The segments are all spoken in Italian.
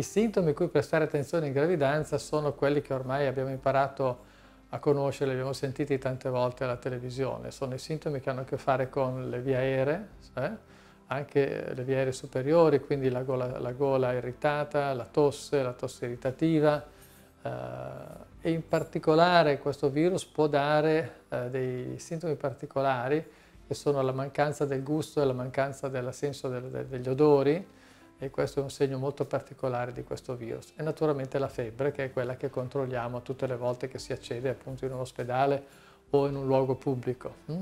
I sintomi cui prestare attenzione in gravidanza sono quelli che ormai abbiamo imparato a conoscere, li abbiamo sentiti tante volte alla televisione. Sono i sintomi che hanno a che fare con le vie aeree, eh? anche le vie aeree superiori, quindi la gola, la gola irritata, la tosse, la tosse irritativa eh, e in particolare questo virus può dare eh, dei sintomi particolari che sono la mancanza del gusto e la mancanza del senso del, degli odori, e questo è un segno molto particolare di questo virus. E naturalmente la febbre, che è quella che controlliamo tutte le volte che si accede appunto in un ospedale o in un luogo pubblico. Mm?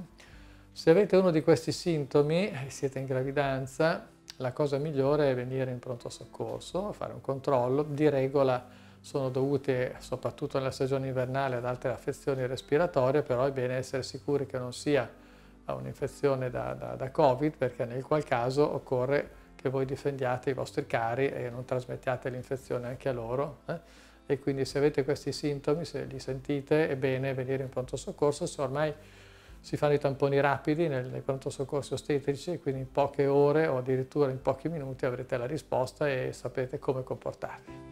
Se avete uno di questi sintomi e siete in gravidanza, la cosa migliore è venire in pronto soccorso, fare un controllo. Di regola sono dovute, soprattutto nella stagione invernale, ad altre affezioni respiratorie, però è bene essere sicuri che non sia un'infezione da, da, da Covid, perché nel qual caso occorre che voi difendiate i vostri cari e non trasmettiate l'infezione anche a loro. Eh? E quindi se avete questi sintomi, se li sentite, è bene venire in pronto soccorso, se ormai si fanno i tamponi rapidi nei pronto soccorsi ostetrici, quindi in poche ore o addirittura in pochi minuti avrete la risposta e sapete come comportarvi.